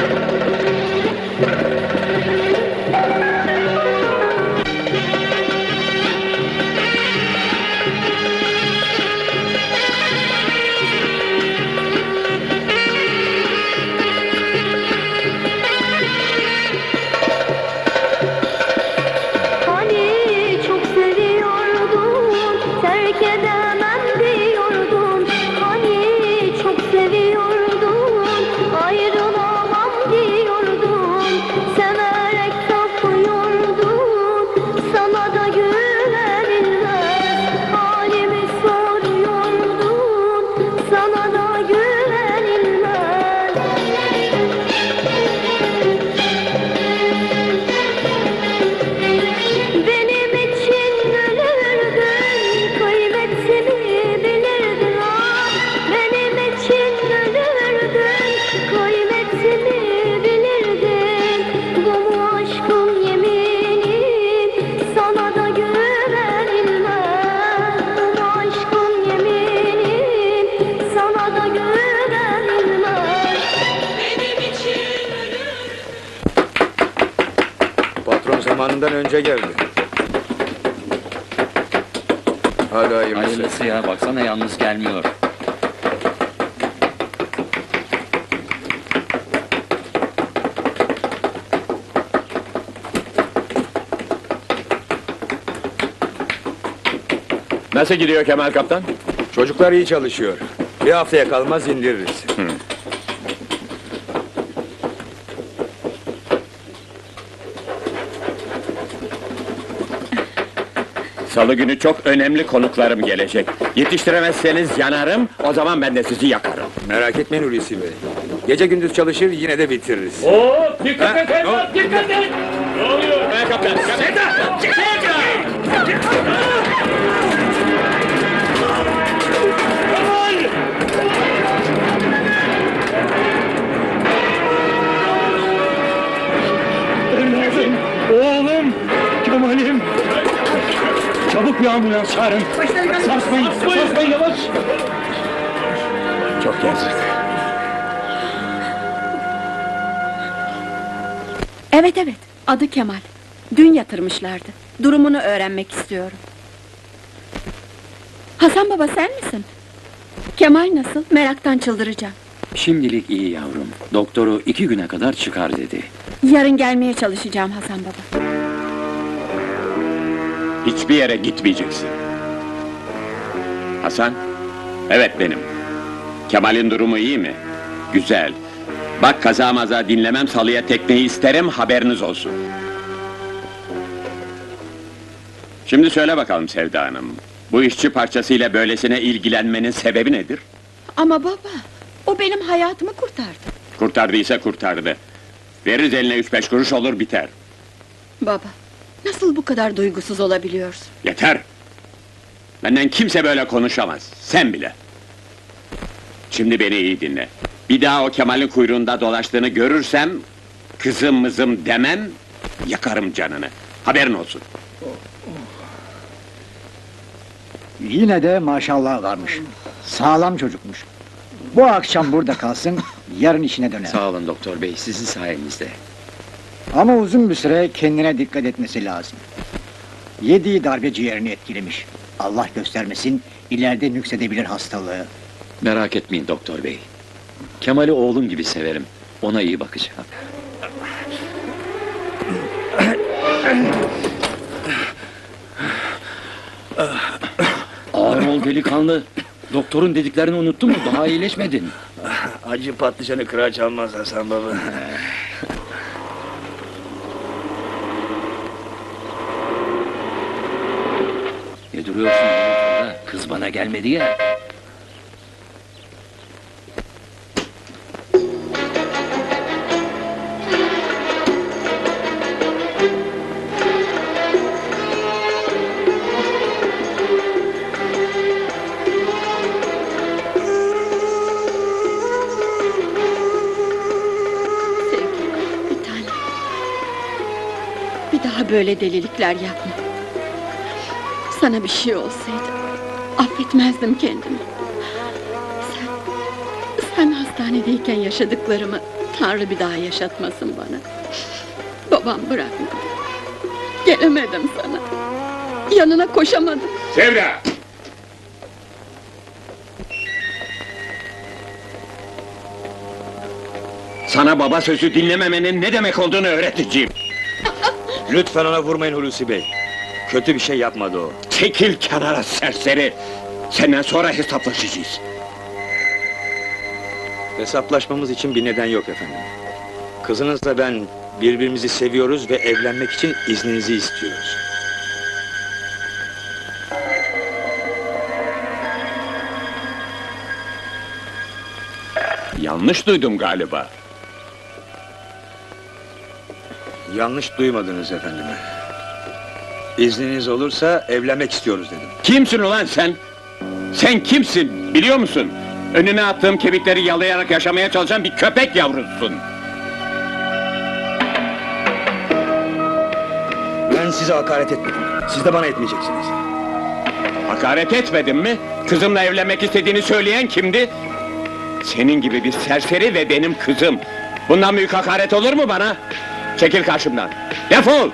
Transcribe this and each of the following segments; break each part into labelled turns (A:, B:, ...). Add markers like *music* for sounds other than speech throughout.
A: you.
B: Nasıl gidiyor Kemal Kaptan?
C: Çocuklar iyi çalışıyor. Bir haftaya kalmaz indiririz.
B: Salı günü çok önemli konuklarım gelecek. Yetiştiremezseniz yanarım, o zaman ben de sizi yakarım.
C: Merak etmeyin Hulusi Bey. Gece gündüz çalışır yine de bitiririz.
B: Oo, dikkat
C: et,
B: dikkat et! Ne oluyor? Kemal Kaptan, Seda!
D: Evladım, oğlum, Kemal'im. Çabuk bir ambulans çağırın. Sarsmayın, sarsmayın yavaş.
B: Çok yazık.
E: Evet evet, adı Kemal. Dün yatırmışlardı. Durumunu öğrenmek istiyorum. Hasan baba sen misin? Kemal nasıl? Meraktan çıldıracağım.
A: Şimdilik iyi yavrum. Doktoru iki güne kadar çıkar dedi.
E: Yarın gelmeye çalışacağım Hasan baba.
B: Hiçbir yere gitmeyeceksin. Hasan? Evet benim. Kemal'in durumu iyi mi? Güzel. Bak kaza maza dinlemem salıya tekneyi isterim haberiniz olsun. Şimdi söyle bakalım Sevda Hanım. Bu işçi parçasıyla böylesine ilgilenmenin sebebi nedir?
E: Ama baba, o benim hayatımı kurtardı.
B: Kurtardıysa kurtardı. Veririz eline üç beş kuruş olur biter.
E: Baba, nasıl bu kadar duygusuz olabiliyorsun?
B: Yeter! Benden kimse böyle konuşamaz, sen bile. Şimdi beni iyi dinle. Bir daha o Kemal'in kuyruğunda dolaştığını görürsem... ...kızım mızım demem, yakarım canını. Haberin olsun.
F: Yine de maşallah varmış. Sağlam çocukmuş. Bu akşam burada kalsın, yarın işine döner.
A: Sağ olun doktor bey, sizin sayenizde.
F: Ama uzun bir süre kendine dikkat etmesi lazım. Yediği darbe ciğerini etkilemiş. Allah göstermesin, ileride nüksedebilir hastalığı.
A: Merak etmeyin doktor bey. Kemal'i oğlum gibi severim. Ona iyi bakacağım. *coughs* Ağır ol delikanlı. Doktorun dediklerini unuttun mu? Daha iyileşmedin. *laughs*
D: Acı patlıcanı kıraç almaz Hasan baba.
A: Ne duruyorsun? Kız bana gelmedi ya.
E: Böyle delilikler yapma. Sana bir şey olsaydı, affetmezdim kendimi. Sen, sen hastanedeyken yaşadıklarımı Tanrı bir daha yaşatmasın bana. Babam bırakmadı. Gelemedim sana. Yanına koşamadım.
B: Sevda! Sana baba sözü dinlememenin ne demek olduğunu öğreteceğim.
C: Lütfen ona vurmayın Hulusi Bey. Kötü bir şey yapmadı o.
B: Çekil kenara serseri! Senden sonra hesaplaşacağız.
C: Hesaplaşmamız için bir neden yok efendim. Kızınızla ben birbirimizi seviyoruz ve evlenmek için izninizi istiyoruz.
B: Yanlış duydum galiba.
C: Yanlış duymadınız efendim. İzniniz olursa evlenmek istiyoruz dedim.
B: Kimsin ulan sen? Sen kimsin biliyor musun? Önüne attığım kemikleri yalayarak yaşamaya çalışan bir köpek yavrusun.
C: Ben size hakaret etmedim. Siz de bana etmeyeceksiniz.
B: Hakaret etmedin mi? Kızımla evlenmek istediğini söyleyen kimdi? Senin gibi bir serseri ve benim kızım. Bundan büyük hakaret olur mu bana? Çekil karşımdan. Defol!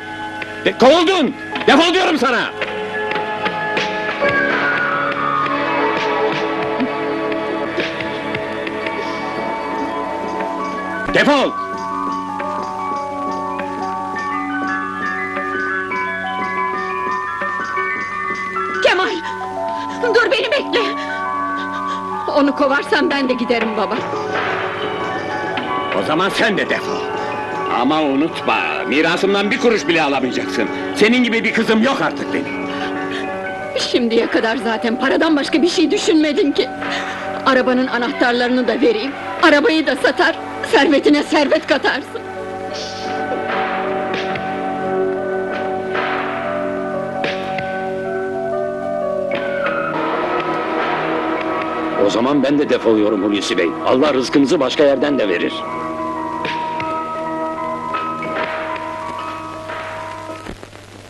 B: De kovuldun! Defol diyorum sana! Defol!
E: Kemal! Dur beni bekle! Onu kovarsan ben de giderim baba.
B: O zaman sen de defol. Ama unutma, mirasımdan bir kuruş bile alamayacaksın. Senin gibi bir kızım yok artık benim.
E: Şimdiye kadar zaten paradan başka bir şey düşünmedin ki. Arabanın anahtarlarını da vereyim. Arabayı da satar, servetine servet katarsın.
G: O zaman ben de defoluyorum Hulusi Bey. Allah rızkınızı başka yerden de verir.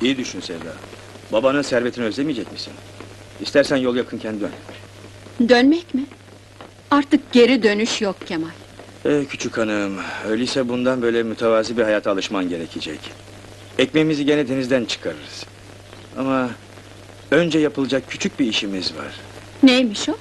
C: İyi düşün Sevda. Babanın servetini özlemeyecek misin? İstersen yol yakınken dön.
E: Dönmek mi? Artık geri dönüş yok Kemal.
C: Ee, küçük hanım, öyleyse bundan böyle mütevazi bir hayata alışman gerekecek. Ekmeğimizi gene denizden çıkarırız. Ama önce yapılacak küçük bir işimiz var.
E: Neymiş o?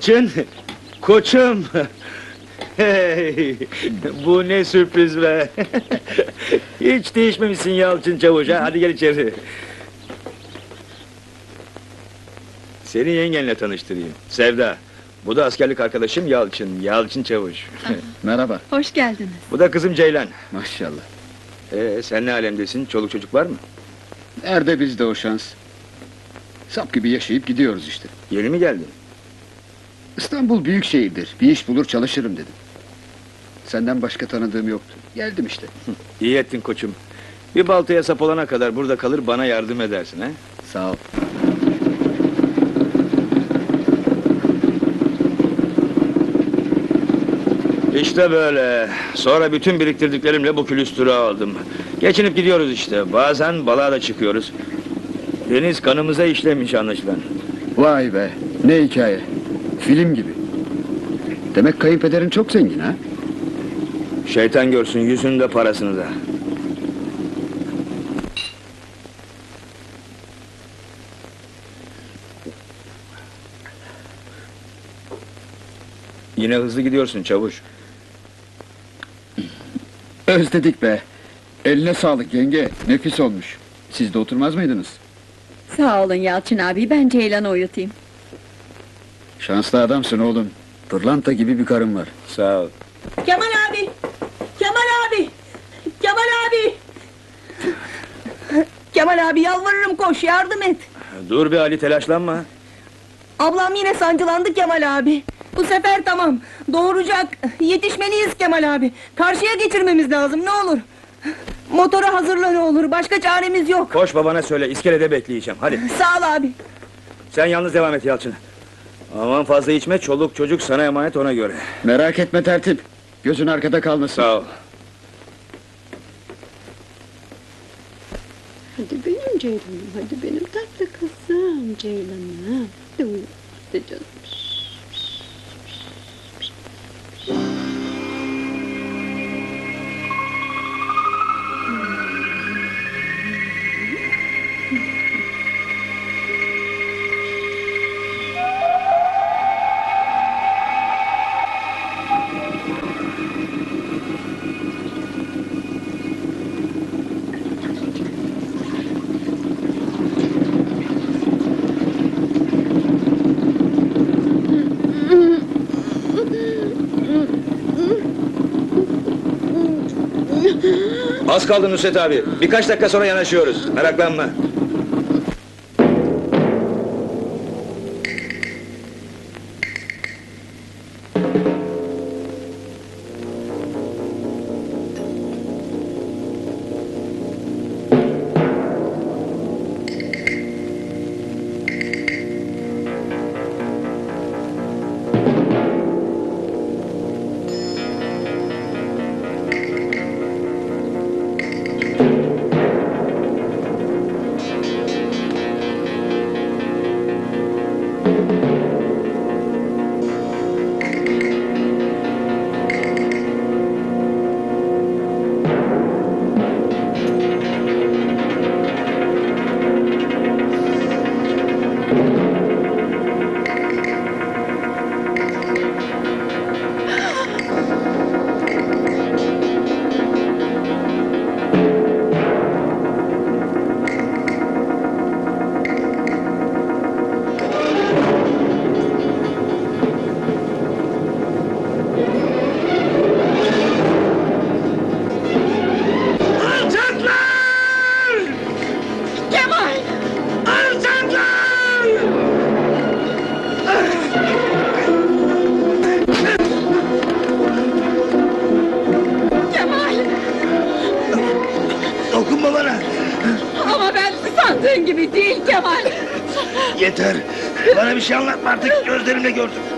C: Yalçın, koçum. Hey, bu ne sürpriz be. Hiç değişmemişsin Yalçın Çavuş ha. Hadi gel içeri. Seni yengenle tanıştırayım. Sevda. Bu da askerlik arkadaşım Yalçın. Yalçın Çavuş. *laughs*
G: Merhaba.
E: Hoş geldiniz.
C: Bu da kızım Ceylan.
G: Maşallah.
C: Ee, sen ne alemdesin? Çoluk çocuk var mı?
G: Nerede bizde o şans? Sap gibi yaşayıp gidiyoruz işte.
C: Yeni mi geldin?
G: İstanbul büyük şehirdir. Bir iş bulur çalışırım dedim. Senden başka tanıdığım yoktu. Geldim işte.
C: İyi ettin koçum. Bir baltaya sap olana kadar burada kalır bana yardım edersin ha?
G: Sağ ol.
C: İşte böyle. Sonra bütün biriktirdiklerimle bu külüstürü aldım. Geçinip gidiyoruz işte. Bazen balığa da çıkıyoruz. Deniz kanımıza işlemiş anlaşılan.
G: Vay be. Ne hikaye. Film gibi. Demek kayınpederin çok zengin ha?
C: Şeytan görsün yüzünde parasını da. Yine hızlı gidiyorsun çavuş. *clears throat*
G: Özledik be. Eline sağlık yenge. Nefis olmuş. Siz de oturmaz mıydınız?
E: Sağ olun Yalçın abi, ben Ceylan'ı uyutayım.
G: Şanslı adamsın oğlum. Pırlanta gibi bir karın var.
C: Sağ ol.
H: Kemal abi! Kemal abi! Kemal abi! Kemal abi yalvarırım koş yardım et.
C: Dur bir Ali telaşlanma.
H: Ablam yine sancılandı Kemal abi. Bu sefer tamam. Doğuracak. Yetişmeliyiz Kemal abi. Karşıya geçirmemiz lazım ne olur. Motora hazırla ne olur. Başka çaremiz yok.
C: Koş babana söyle iskelede bekleyeceğim. Hadi
H: Sağ ol abi.
C: sen yalnız devam et Yalçın. Aman fazla içme çoluk çocuk sana emanet ona göre.
G: Merak etme tertip. Gözün arkada kalmasın.
C: Sağ ol.
E: Hadi benim Ceylan'ım, hadi benim tatlı kızım Ceylan'ım. Hadi uyu, hadi canım.
C: Kaldı Nusret abi. Birkaç dakika sonra yanaşıyoruz. Meraklanma.
D: Gözlerimle gördüm.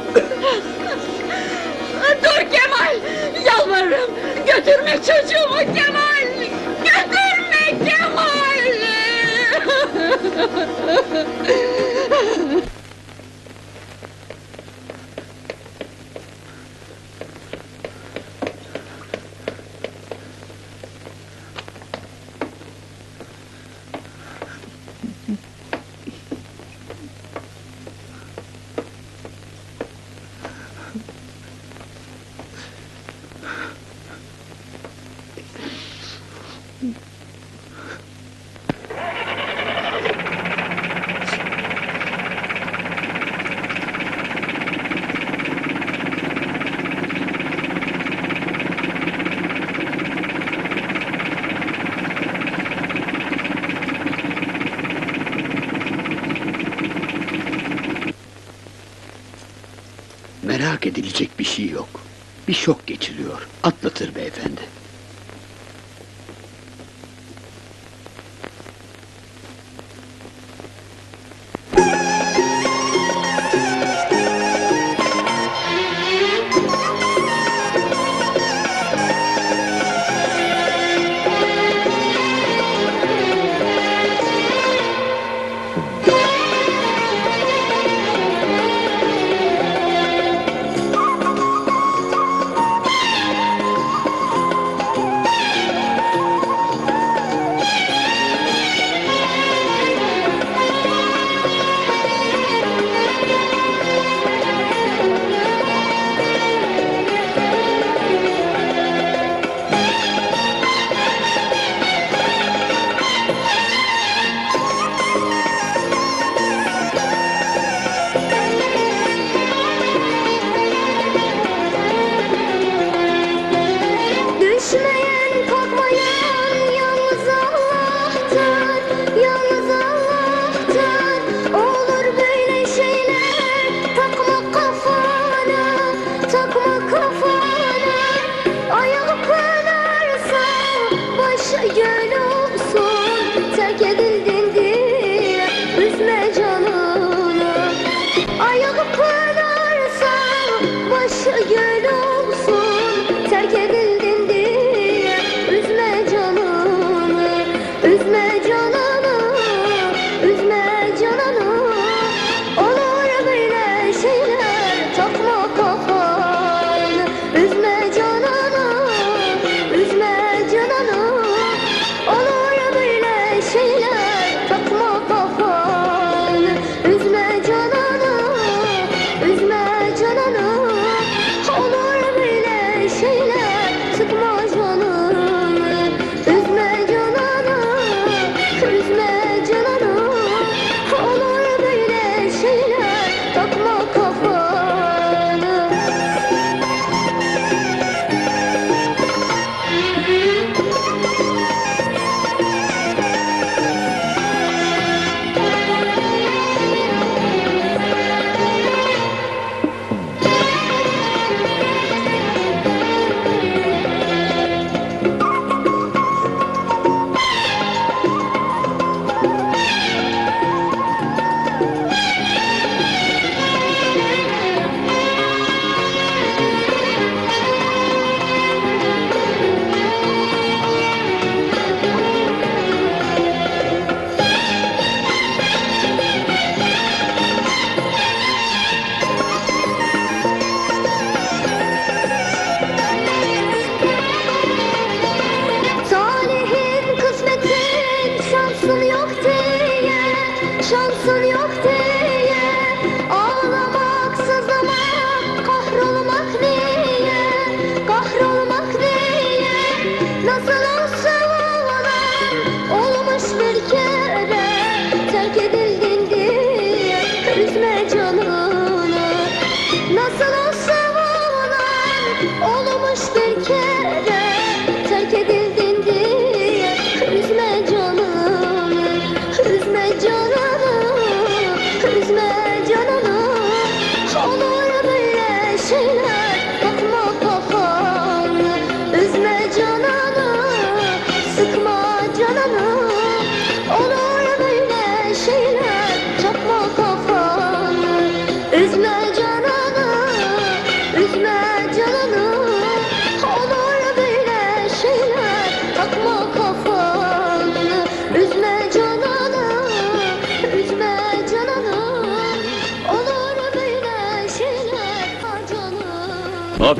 G: şok
A: geçirdi.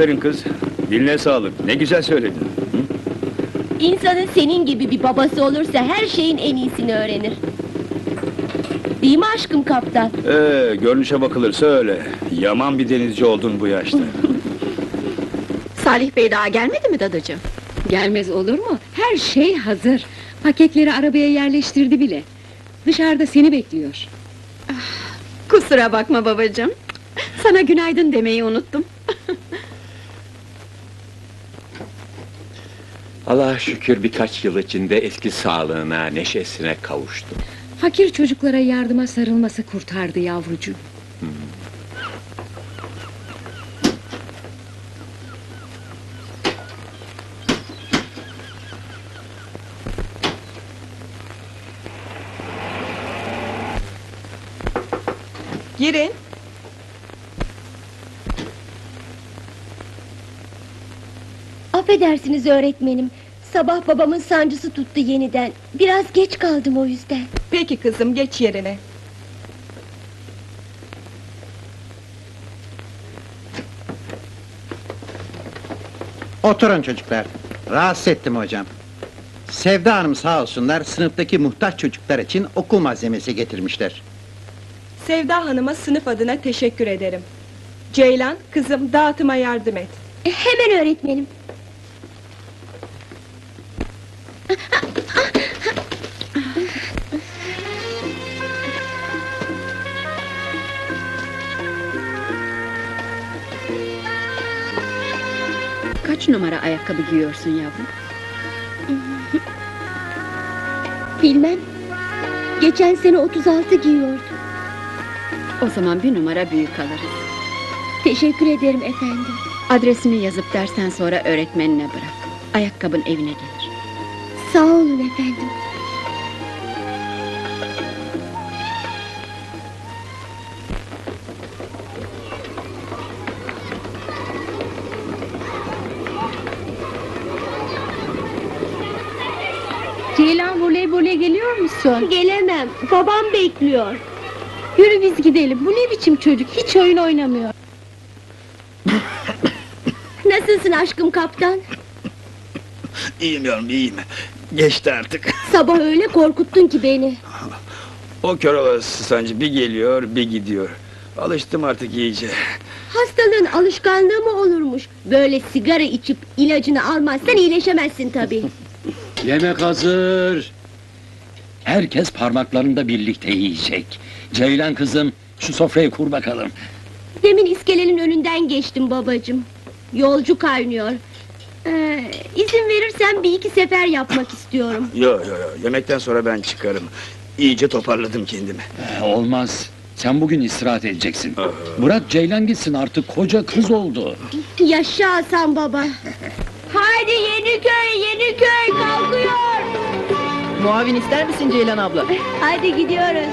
C: Aferin kız. Diline sağlık. Ne güzel söyledin.
I: İnsanın senin gibi bir babası olursa her şeyin en iyisini öğrenir. Değil mi aşkım kaptan?
C: Ee, görünüşe bakılırsa öyle. Yaman bir denizci oldun bu yaşta. *laughs*
E: Salih Bey daha gelmedi mi dadıcığım?
J: Gelmez olur mu? Her şey hazır. Paketleri arabaya yerleştirdi bile. Dışarıda seni bekliyor.
E: Ah, kusura bakma babacığım. Sana günaydın demeyi unuttum. *laughs*
B: Allah'a şükür birkaç yıl içinde eski sağlığına, neşesine kavuştu.
J: Fakir çocuklara yardıma sarılması kurtardı yavrucu. Hmm.
K: Girin.
A: Affedersiniz öğretmenim. Sabah babamın sancısı tuttu yeniden. Biraz geç kaldım o yüzden.
K: Peki kızım geç yerine.
L: Oturun çocuklar. Rahatsız ettim hocam. Sevda Hanım sağ olsunlar sınıftaki muhtaç çocuklar için okul malzemesi getirmişler.
K: Sevda Hanım'a sınıf adına teşekkür ederim. Ceylan, kızım dağıtıma yardım et.
A: E, hemen öğretmenim.
E: Kaç numara ayakkabı giyiyorsun yavrum?
A: Bilmem. Geçen sene 36 giyiyordum.
E: O zaman bir numara büyük alırız.
A: Teşekkür ederim efendim.
E: Adresini yazıp dersten sonra öğretmenine bırak. Ayakkabın evine gelir.
A: Sağ olun efendim.
E: Ceylan voleybola geliyor musun?
A: Gelemem. Babam bekliyor.
E: Yürü biz gidelim. Bu ne biçim çocuk? Hiç oyun oynamıyor.
A: Nasılsın aşkım kaptan?
C: İyiyim yavrum iyiyim. Geçti artık. *laughs*
A: Sabah öyle korkuttun ki beni.
C: O kör olası sancı bir geliyor bir gidiyor. Alıştım artık iyice.
A: Hastalığın alışkanlığı mı olurmuş? Böyle sigara içip ilacını almazsan iyileşemezsin tabii. *laughs*
M: Yemek hazır. Herkes parmaklarında birlikte yiyecek. Ceylan kızım, şu sofrayı kur bakalım.
A: Demin iskelenin önünden geçtim babacığım. Yolcu kaynıyor. Ee, izin verirsen bir iki sefer yapmak istiyorum.
C: Yo yo yo yemekten sonra ben çıkarım. İyice toparladım kendimi.
M: Ee, olmaz. Sen bugün istirahat edeceksin. Bırak Ceylan gitsin artık koca kız oldu.
A: Yaşa Hasan baba. Haydi Yeniköy, Yeniköy kalkıyor.
K: Muavin ister misin Ceylan abla?
A: Haydi gidiyoruz.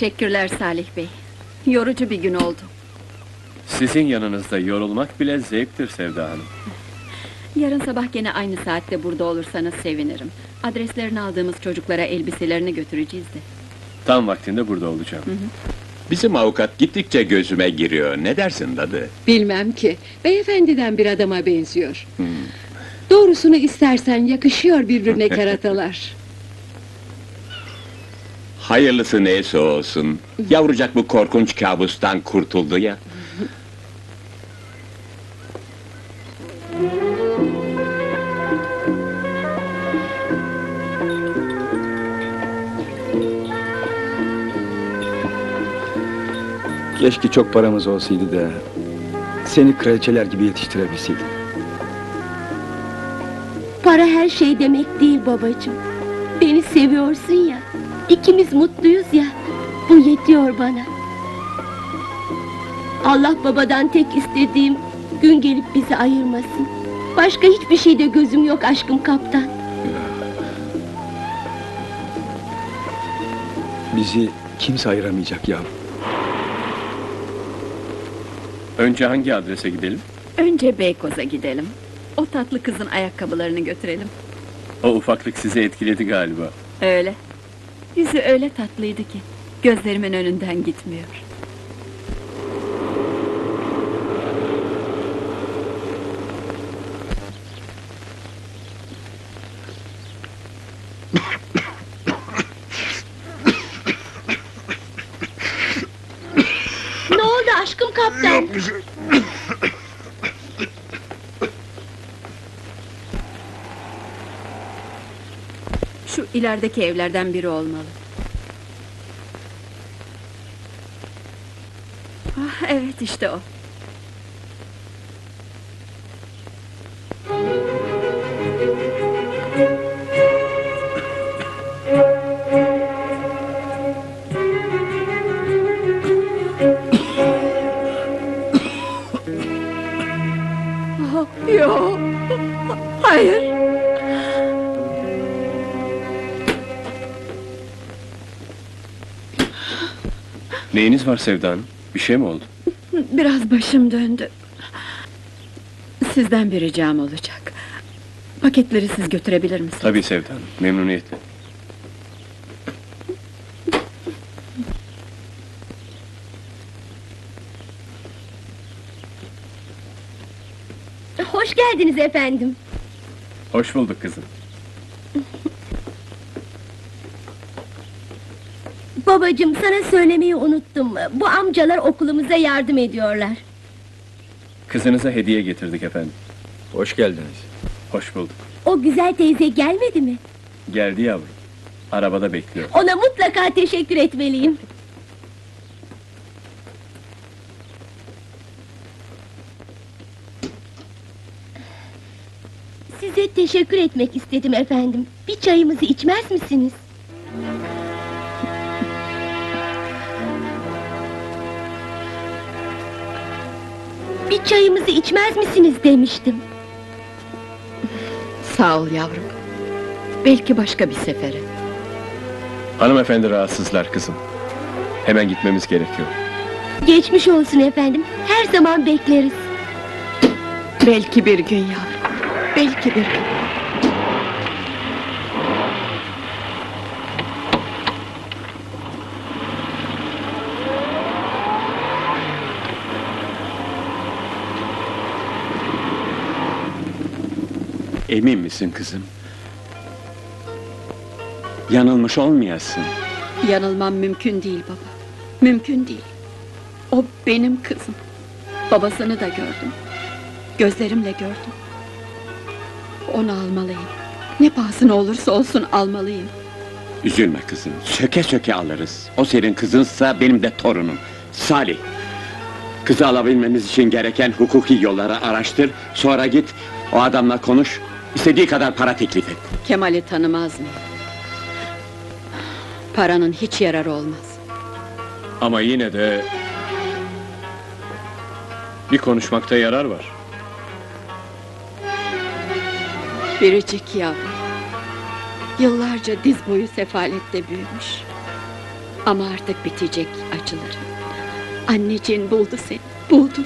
E: Teşekkürler Salih Bey. Yorucu bir gün oldu.
N: Sizin yanınızda yorulmak bile zevktir Sevda Hanım.
E: Yarın sabah gene aynı saatte burada olursanız sevinirim. Adreslerini aldığımız çocuklara elbiselerini götüreceğiz de.
N: Tam vaktinde burada olacağım.
B: Bizim avukat gittikçe gözüme giriyor. Ne dersin dadı?
J: Bilmem ki, beyefendiden bir adama benziyor. Doğrusunu istersen yakışıyor birbirine *laughs* keratalar.
B: Hayırlısı neyse olsun. Yavrucak bu korkunç kabustan kurtuldu ya.
C: Keşke çok paramız olsaydı da seni kraliçeler gibi yetiştirebilseydim.
I: Para her şey demek değil babacığım. Beni seviyorsun ya. İkimiz mutluyuz ya. Bu yetiyor bana. Allah babadan tek istediğim gün gelip bizi ayırmasın. Başka hiçbir şeyde gözüm yok aşkım kaptan.
C: Bizi kimse ayıramayacak yavrum.
N: Önce hangi adrese gidelim?
E: Önce Beykoz'a gidelim. O tatlı kızın ayakkabılarını götürelim.
N: O ufaklık sizi etkiledi galiba.
E: Öyle. Yüzü öyle tatlıydı ki. Gözlerimin önünden gitmiyor.
I: Ne oldu aşkım kaptan?
E: Şu ilerideki evlerden biri olmalı. Ah, evet işte o.
N: Neyiniz var Sevda Hanım? Bir şey mi oldu?
E: Biraz başım döndü. Sizden bir ricam olacak. Paketleri siz götürebilir misiniz?
N: Tabii Sevda Hanım, memnuniyetle.
I: Hoş geldiniz efendim.
N: Hoş bulduk kızım. *laughs*
I: Babacığım sana söylemeyi unuttum. Bu amcalar okulumuza yardım ediyorlar.
N: Kızınıza hediye getirdik efendim.
C: Hoş geldiniz.
N: Hoş bulduk.
I: O güzel teyze gelmedi mi?
N: Geldi yavrum. Arabada bekliyor.
I: Ona mutlaka teşekkür etmeliyim. Size teşekkür etmek istedim efendim. Bir çayımızı içmez misiniz? Çayımızı içmez misiniz demiştim.
E: Sağ ol yavrum. Belki başka bir sefere.
N: Hanımefendi rahatsızlar kızım. Hemen gitmemiz gerekiyor.
I: Geçmiş olsun efendim. Her zaman bekleriz.
E: Belki bir gün yavrum. Belki bir gün.
B: Emin misin kızım? Yanılmış olmayasın.
E: Yanılmam mümkün değil baba. Mümkün değil. O benim kızım. Babasını da gördüm. Gözlerimle gördüm. Onu almalıyım. Ne pahasına olursa olsun almalıyım.
B: Üzülme kızım, söke söke alırız. O senin kızınsa benim de torunum. Salih, kızı alabilmemiz için gereken hukuki yolları araştır, sonra git o adamla konuş, istediği kadar para teklif et.
E: Kemal'i tanımaz mı? Paranın hiç yararı olmaz.
N: Ama yine de... Bir konuşmakta yarar var.
E: Biricik yavrum. Yıllarca diz boyu sefalette büyümüş.
A: Ama artık bitecek acıları. Anneciğin buldu seni, buldu.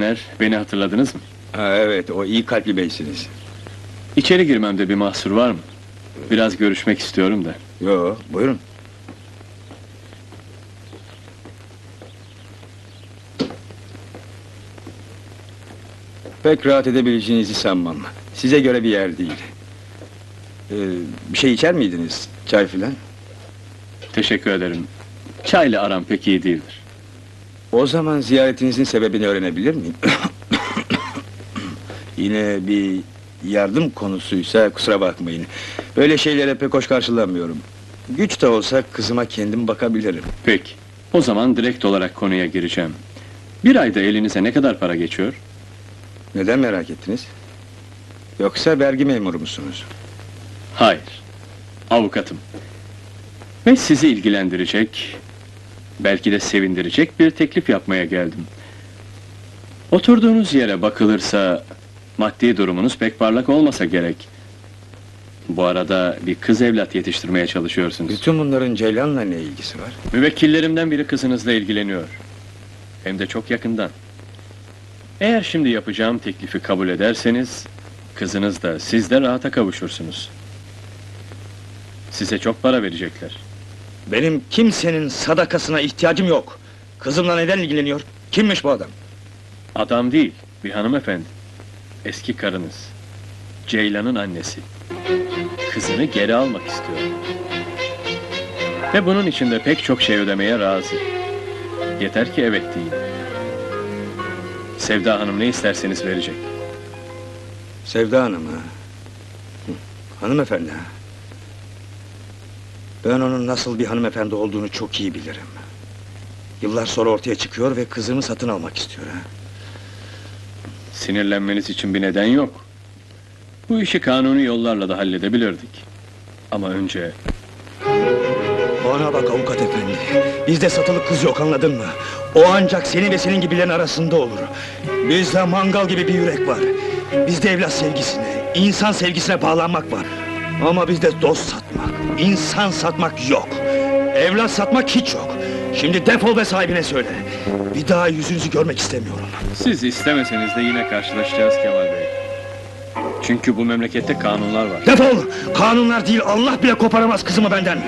N: Günler, beni hatırladınız mı?
C: Ha, evet, o iyi kalpli beysiniz.
N: İçeri girmemde bir mahsur var mı? Biraz görüşmek istiyorum da.
C: Yo, buyurun. Pek rahat edebileceğinizi sanmam. Size göre bir yer değil. Ee, bir şey içer miydiniz? Çay filan?
N: Teşekkür ederim. Çayla aram pek iyi değildir.
C: O zaman ziyaretinizin sebebini öğrenebilir miyim? *coughs* Yine bir yardım konusuysa kusura bakmayın. Böyle şeylere pek hoş karşılamıyorum. Güç de olsa kızıma kendim bakabilirim.
N: Peki, o zaman direkt olarak konuya gireceğim. Bir ayda elinize ne kadar para geçiyor?
C: Neden merak ettiniz? Yoksa vergi memuru musunuz?
N: Hayır, avukatım. Ve sizi ilgilendirecek, belki de sevindirecek bir teklif yapmaya geldim. Oturduğunuz yere bakılırsa, maddi durumunuz pek parlak olmasa gerek. Bu arada bir kız evlat yetiştirmeye çalışıyorsunuz.
C: Bütün bunların Ceylan'la ne ilgisi var?
N: Müvekkillerimden biri kızınızla ilgileniyor. Hem de çok yakından. Eğer şimdi yapacağım teklifi kabul ederseniz, kızınız da siz de rahata kavuşursunuz. Size çok para verecekler.
C: Benim kimsenin sadakasına ihtiyacım yok. Kızımla neden ilgileniyor? Kimmiş bu adam?
N: Adam değil, bir hanımefendi. Eski karınız. Ceylan'ın annesi. Kızını geri almak istiyor. Ve bunun için de pek çok şey ödemeye razı. Yeter ki evet deyin. Sevda Hanım ne isterseniz verecek.
C: Sevda Hanım ha? Hanımefendi ha? Ben onun nasıl bir hanımefendi olduğunu çok iyi bilirim. Yıllar sonra ortaya çıkıyor ve kızımı satın almak istiyor ha?
N: Sinirlenmeniz için bir neden yok. Bu işi kanuni yollarla da halledebilirdik. Ama önce
C: Bana bak avukat efendi. Bizde satılık kız yok anladın mı? O ancak senin ve senin gibilerin arasında olur. Bizde mangal gibi bir yürek var. Bizde evlat sevgisine, insan sevgisine bağlanmak var. Ama bizde dost satmak, insan satmak yok. Evlat satmak hiç yok. Şimdi defol ve sahibine söyle. Bir daha yüzünüzü görmek istemiyorum.
N: siz istemeseniz de yine karşılaşacağız Kemal Bey. Çünkü bu memlekette kanunlar var.
C: Defol! Kanunlar değil, Allah bile koparamaz kızımı benden.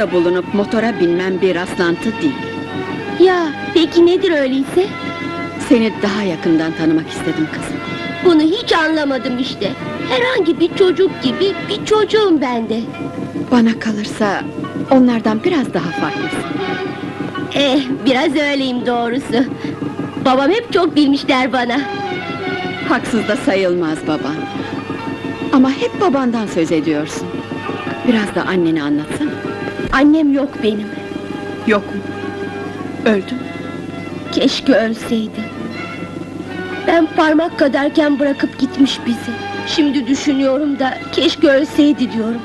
E: Burada bulunup motora binmem bir rastlantı değil.
I: Ya peki nedir öyleyse?
E: Seni daha yakından tanımak istedim kızım.
I: Bunu hiç anlamadım işte. Herhangi bir çocuk gibi bir çocuğum ben de.
E: Bana kalırsa onlardan biraz daha farklısın.
I: Eh biraz öyleyim doğrusu. Babam hep çok bilmişler bana.
E: Haksız da sayılmaz baban. Ama hep babandan söz ediyorsun. Biraz da anneni anlatsana.
I: Annem yok benim.
E: Yok mu? Öldü mü?
I: Keşke ölseydi. Ben parmak kadarken bırakıp gitmiş bizi. Şimdi düşünüyorum da keşke ölseydi diyorum.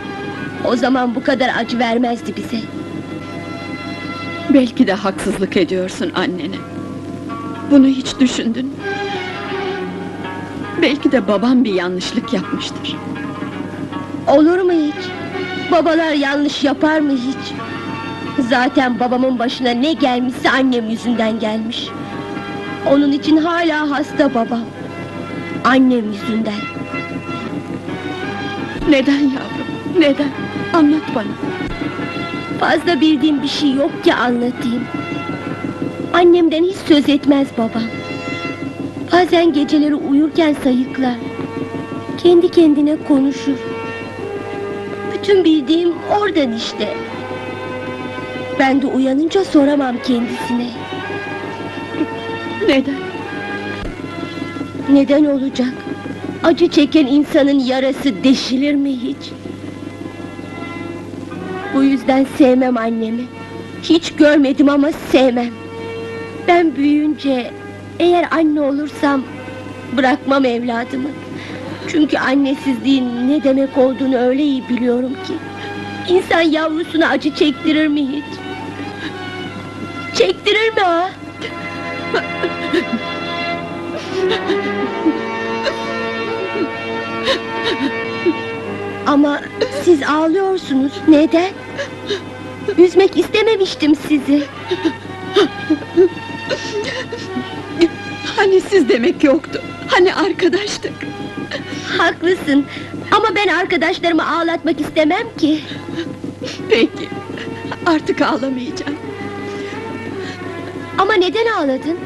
I: O zaman bu kadar acı vermezdi bize.
E: Belki de haksızlık ediyorsun annene. Bunu hiç düşündün mü? Belki de babam bir yanlışlık yapmıştır.
I: Olur mu hiç? Babalar yanlış yapar mı hiç? Zaten babamın başına ne gelmişse annem yüzünden gelmiş. Onun için hala hasta babam. Annem yüzünden.
E: Neden yavrum? Neden? Anlat bana.
I: Fazla bildiğim bir şey yok ki anlatayım. Annemden hiç söz etmez babam. Bazen geceleri uyurken sayıklar. Kendi kendine konuşur. Bütün bildiğim oradan işte. Ben de uyanınca soramam kendisine.
E: Neden?
I: Neden olacak? Acı çeken insanın yarası deşilir mi hiç? Bu yüzden sevmem annemi. Hiç görmedim ama sevmem. Ben büyüyünce eğer anne olursam bırakmam evladımı. Çünkü annesizliğin ne demek olduğunu öyle iyi biliyorum ki. İnsan yavrusuna acı çektirir mi hiç? Çektirir mi ha? Ama siz ağlıyorsunuz. Neden? Üzmek istememiştim sizi.
E: Hani siz demek yoktu. Hani arkadaştık.
I: Haklısın. Ama ben arkadaşlarımı ağlatmak istemem ki.
E: Peki. Artık ağlamayacağım.
I: Ama neden ağladın?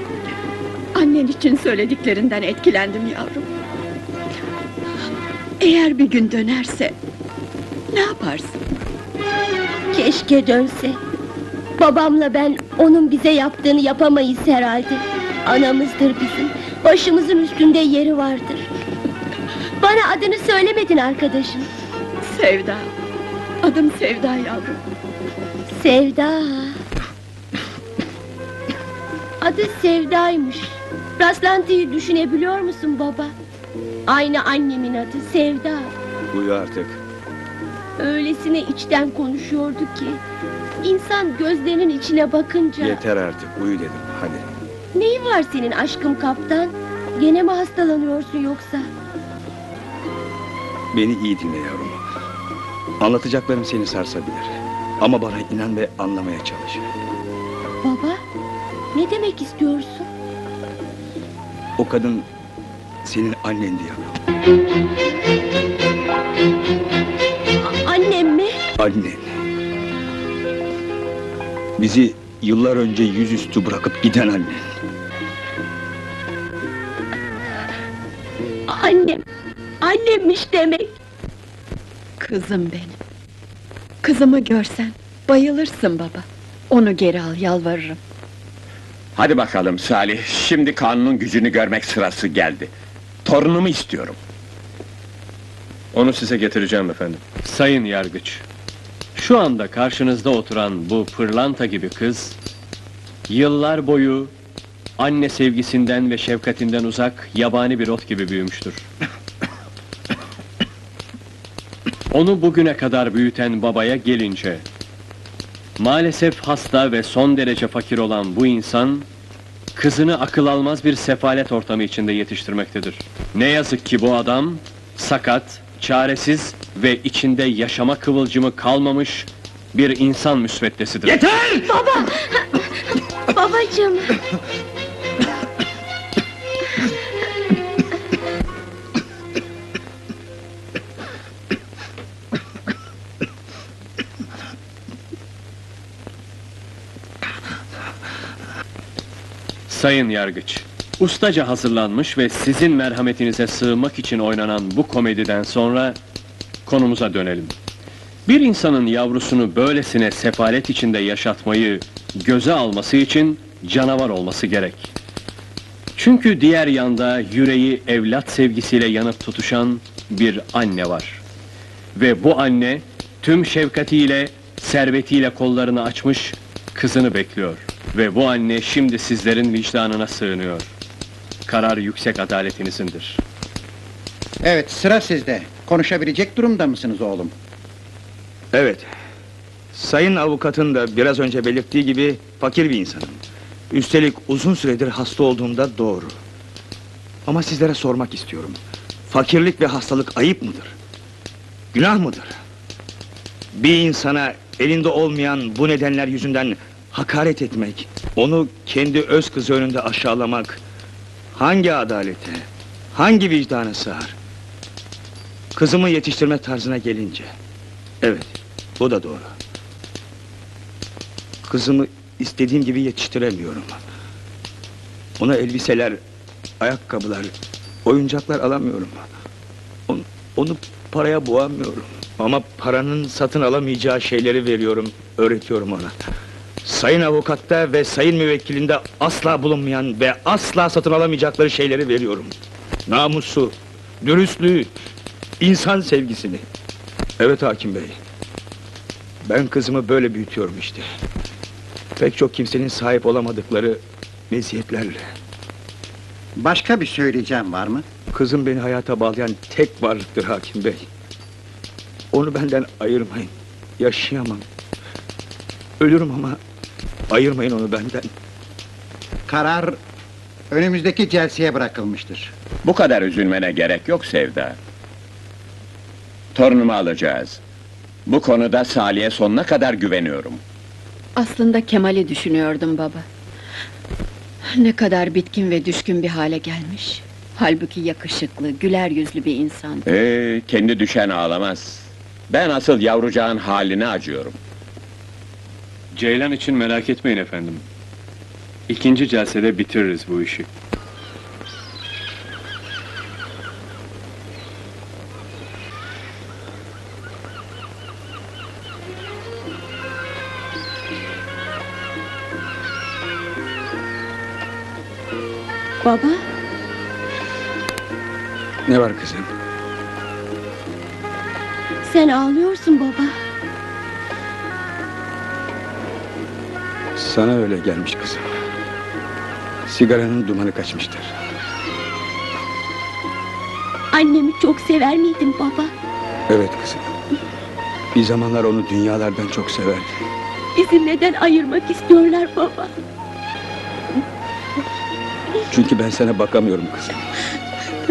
E: Annen için söylediklerinden etkilendim yavrum. Eğer bir gün dönerse ne yaparsın?
I: Keşke dönse. Babamla ben onun bize yaptığını yapamayız herhalde. Anamızdır bizim. Başımızın üstünde yeri vardır. Bana adını söylemedin arkadaşım.
E: Sevda. Adım Sevda yavrum.
I: Sevda. Adı Sevda'ymış. Rastlantıyı düşünebiliyor musun baba? Aynı annemin adı Sevda.
C: Uyu artık.
I: Öylesine içten konuşuyordu ki... ...insan gözlerinin içine bakınca...
C: Yeter artık, uyu dedim. Hadi.
I: Neyin var senin aşkım kaptan? Gene mi hastalanıyorsun yoksa?
C: Beni iyi dinle yavrum. Anlatacaklarım seni sarsabilir. Ama bana inan ve anlamaya çalış.
I: Baba, ne demek istiyorsun?
C: O kadın senin annendi yavrum.
I: Annem mi?
C: Annen. Bizi yıllar önce yüzüstü bırakıp giden annen.
I: Annem. Annemmiş demek.
E: Kızım benim. Kızımı görsen bayılırsın baba. Onu geri al yalvarırım.
B: Hadi bakalım Salih, şimdi kanunun gücünü görmek sırası geldi. Torunumu istiyorum.
N: Onu size getireceğim efendim. Sayın Yargıç, şu anda karşınızda oturan bu pırlanta gibi kız, yıllar boyu anne sevgisinden ve şefkatinden uzak, yabani bir ot gibi büyümüştür. *laughs* Onu bugüne kadar büyüten babaya gelince, maalesef hasta ve son derece fakir olan bu insan, kızını akıl almaz bir sefalet ortamı içinde yetiştirmektedir. Ne yazık ki bu adam, sakat, çaresiz ve içinde yaşama kıvılcımı kalmamış bir insan müsveddesidir.
C: Yeter!
I: Baba! Babacığım!
N: Sayın Yargıç, ustaca hazırlanmış ve sizin merhametinize sığınmak için oynanan bu komediden sonra konumuza dönelim. Bir insanın yavrusunu böylesine sefalet içinde yaşatmayı göze alması için canavar olması gerek. Çünkü diğer yanda yüreği evlat sevgisiyle yanıp tutuşan bir anne var. Ve bu anne tüm şefkatiyle, servetiyle kollarını açmış kızını bekliyor. Ve bu anne şimdi sizlerin vicdanına sığınıyor. Karar yüksek adaletininizdir.
L: Evet, sıra sizde. Konuşabilecek durumda mısınız oğlum?
C: Evet. Sayın avukatın da biraz önce belirttiği gibi fakir bir insanım. Üstelik uzun süredir hasta olduğumda doğru. Ama sizlere sormak istiyorum. Fakirlik ve hastalık ayıp mıdır? Günah mıdır? Bir insana elinde olmayan bu nedenler yüzünden hakaret etmek, onu kendi öz kızı önünde aşağılamak hangi adalete, hangi vicdana sığar? Kızımı yetiştirme tarzına gelince, evet, bu da doğru. Kızımı istediğim gibi yetiştiremiyorum. Ona elbiseler, ayakkabılar, oyuncaklar alamıyorum. Onu, onu paraya boğamıyorum. Ama paranın satın alamayacağı şeyleri veriyorum, öğretiyorum ona. Sayın avukatta ve sayın müvekkilinde asla bulunmayan ve asla satın alamayacakları şeyleri veriyorum. Namusu, dürüstlüğü, insan sevgisini. Evet hakim bey. Ben kızımı böyle büyütüyorum işte. Pek çok kimsenin sahip olamadıkları meziyetlerle.
L: Başka bir söyleyeceğim var mı?
C: Kızım beni hayata bağlayan tek varlıktır hakim bey. Onu benden ayırmayın. Yaşayamam. Ölürüm ama ayırmayın onu benden.
L: Karar önümüzdeki celseye bırakılmıştır.
B: Bu kadar üzülmene gerek yok Sevda. Torunumu alacağız. Bu konuda Salih'e sonuna kadar güveniyorum.
E: Aslında Kemal'i düşünüyordum baba. Ne kadar bitkin ve düşkün bir hale gelmiş. Halbuki yakışıklı, güler yüzlü bir insan.
B: Ee, kendi düşen ağlamaz. Ben asıl yavrucağın haline acıyorum.
N: Ceylan için merak etmeyin efendim. İkinci celsede bitiririz bu işi.
E: Baba,
C: Ne var kızım?
I: Sen ağlıyorsun baba.
C: Sana öyle gelmiş kızım. Sigaranın dumanı kaçmıştır.
I: Annemi çok sever miydin baba?
C: Evet kızım. Bir zamanlar onu dünyalardan çok severdi.
I: Bizi neden ayırmak istiyorlar baba?
C: Çünkü ben sana bakamıyorum kızım.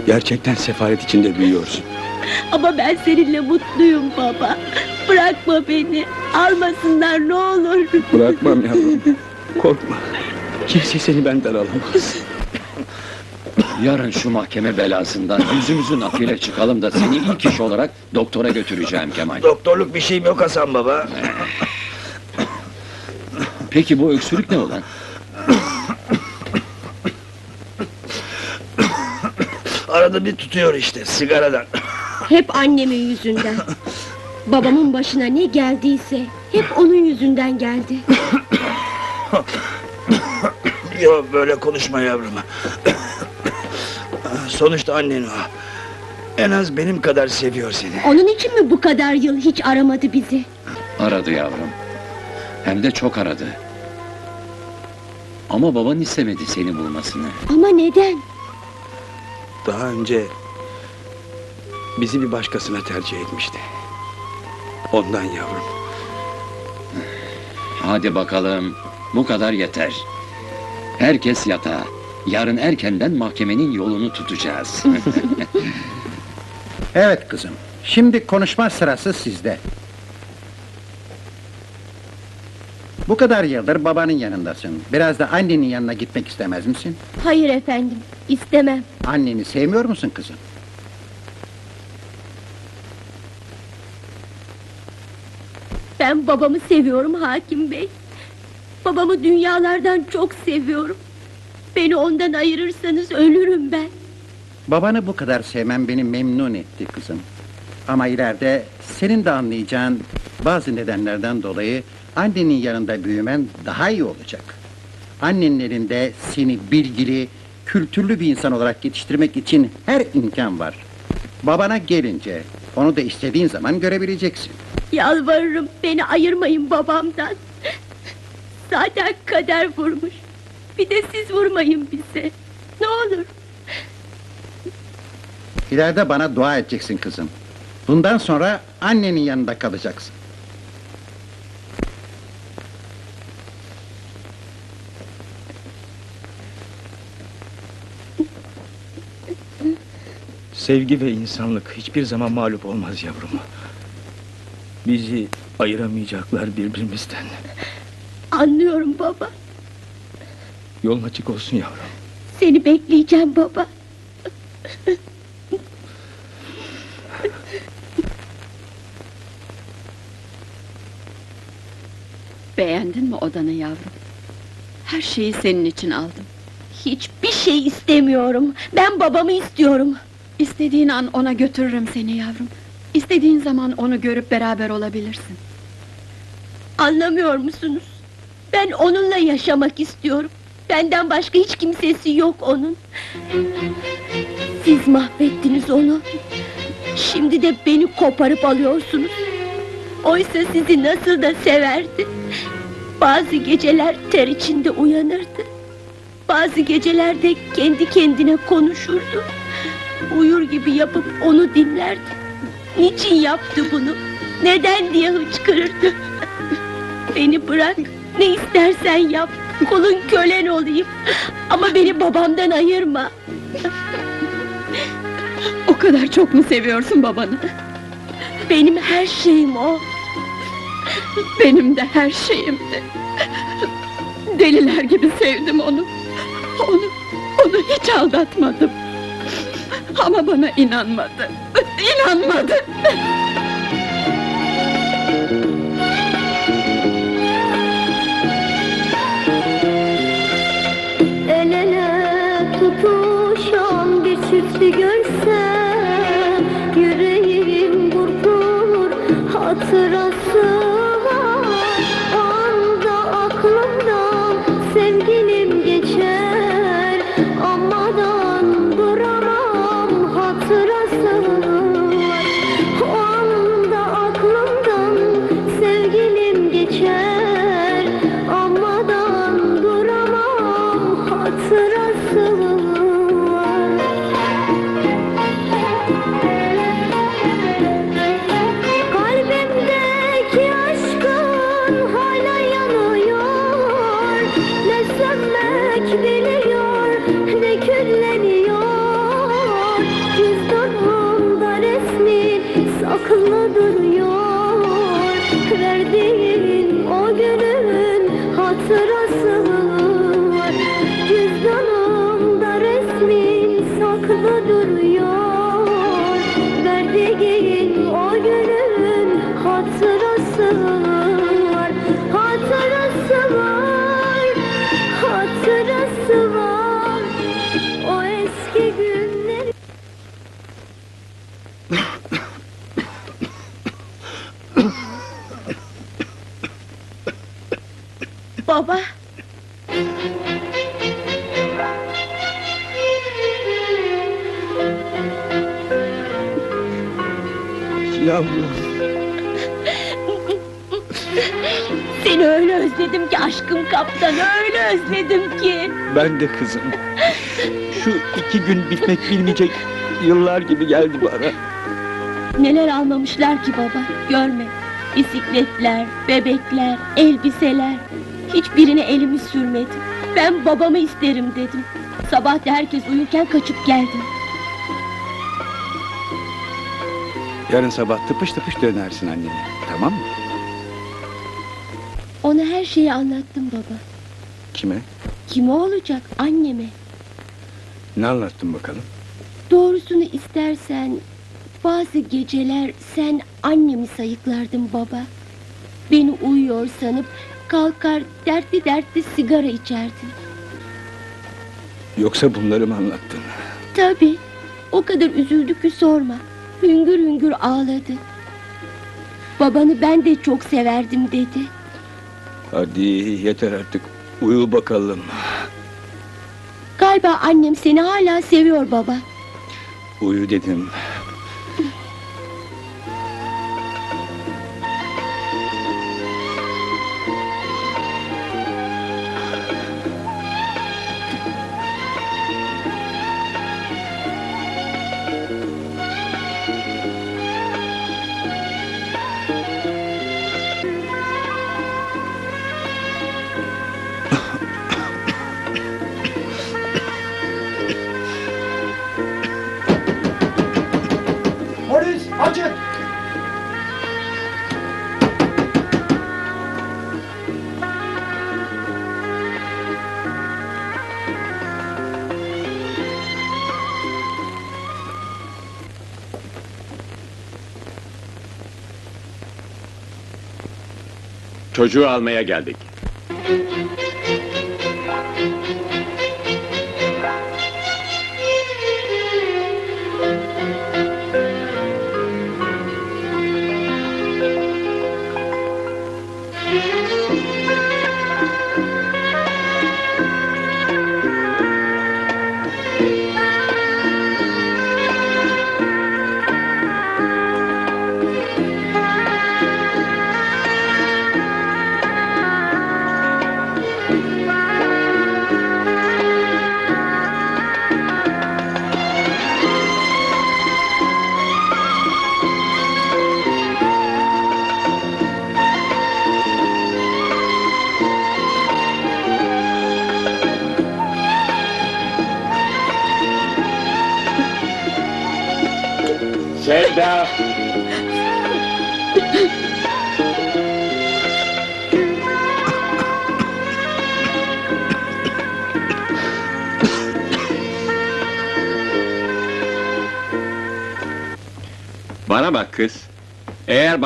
C: Gerçekten sefalet içinde büyüyorsun.
I: Ama ben seninle mutluyum baba. Bırakma beni. Almasınlar ne olur.
C: Bırakmam yavrum. Korkma. Kimse seni benden alamaz.
M: Yarın şu mahkeme belasından yüzümüzün akıyla çıkalım da seni ilk iş olarak doktora götüreceğim Kemal.
D: Doktorluk bir şeyim yok Hasan baba.
M: Peki bu öksürük ne olan?
D: Arada bir tutuyor işte sigaradan.
I: Hep annemin yüzünden. Babamın başına ne geldiyse hep onun yüzünden geldi. *coughs*
D: Yo böyle konuşma yavrum. *coughs* Sonuçta annen o. En az benim kadar seviyor seni.
I: Onun için mi bu kadar yıl hiç aramadı bizi?
M: Aradı yavrum. Hem de çok aradı. Ama baban istemedi seni bulmasını.
I: Ama neden?
C: Daha önce bizi bir başkasına tercih etmişti. Ondan yavrum.
M: Hadi bakalım, bu kadar yeter. Herkes yatağa. Yarın erkenden mahkemenin yolunu tutacağız. *laughs*
L: Evet kızım. Şimdi konuşma sırası sizde. Bu kadar yıldır babanın yanındasın. Biraz da annenin yanına gitmek istemez misin?
I: Hayır efendim, istemem.
L: Anneni sevmiyor musun kızım?
I: Ben babamı seviyorum hakim bey. Babamı dünyalardan çok seviyorum. Beni ondan ayırırsanız ölürüm ben.
L: Babanı bu kadar sevmem beni memnun etti kızım. Ama ileride senin de anlayacağın bazı nedenlerden dolayı annenin yanında büyümen daha iyi olacak. Annenin elinde seni bilgili, kültürlü bir insan olarak yetiştirmek için her imkan var. Babana gelince onu da istediğin zaman görebileceksin.
I: Yalvarırım beni ayırmayın babamdan. Zaten kader vurmuş. Bir de siz vurmayın bize. Ne olur.
L: İleride bana dua edeceksin kızım. Bundan sonra annenin yanında kalacaksın.
C: Sevgi ve insanlık hiçbir zaman mağlup olmaz yavrum. Bizi ayıramayacaklar birbirimizden.
I: Anlıyorum baba.
C: Yolun açık olsun yavrum.
I: Seni bekleyeceğim baba.
E: Beğendin mi odanı yavrum? Her şeyi senin için aldım.
I: Hiçbir şey istemiyorum. Ben babamı istiyorum.
E: İstediğin an ona götürürüm seni yavrum. İstediğin zaman onu görüp beraber olabilirsin.
I: Anlamıyor musunuz? Ben onunla yaşamak istiyorum. Benden başka hiç kimsesi yok onun. Siz mahvettiniz onu. Şimdi de beni koparıp alıyorsunuz. Oysa sizi nasıl da severdi. Bazı geceler ter içinde uyanırdı. Bazı gecelerde kendi kendine konuşurdu. Uyur gibi yapıp onu dinlerdi. Niçin yaptı bunu? Neden diye hıçkırırdı. Beni bırak, ne istersen yap. Kulun kölen olayım. Ama beni babamdan ayırma.
E: O kadar çok mu seviyorsun babanı?
I: Benim her şeyim o.
E: Benim de her şeyimdi. Deliler gibi sevdim onu. Onu, onu hiç aldatmadım. Ama bana inanmadı. İnanmadı.
C: Ben de kızım. Şu iki gün bitmek bilmeyecek yıllar gibi geldi bana.
I: Neler almamışlar ki baba, görme. Bisikletler, bebekler, elbiseler. Hiçbirine elimi sürmedim. Ben babamı isterim dedim. Sabah da herkes uyurken kaçıp geldim.
G: Yarın sabah tıpış tıpış dönersin annene. Tamam mı?
I: Ona her şeyi anlattım baba.
G: Kime?
I: Kime olacak? Anneme.
G: Ne anlattın bakalım?
I: Doğrusunu istersen bazı geceler sen annemi sayıklardın baba. Beni uyuyor sanıp kalkar dertli dertli sigara içerdin.
C: Yoksa bunları mı anlattın?
I: Tabii. O kadar üzüldü ki sorma. Hüngür hüngür ağladı. Babanı ben de çok severdim dedi.
C: Hadi yeter artık. Uyu bakalım.
I: Galiba annem seni hala seviyor baba.
C: Uyu dedim.
B: Çocuğu almaya geldik.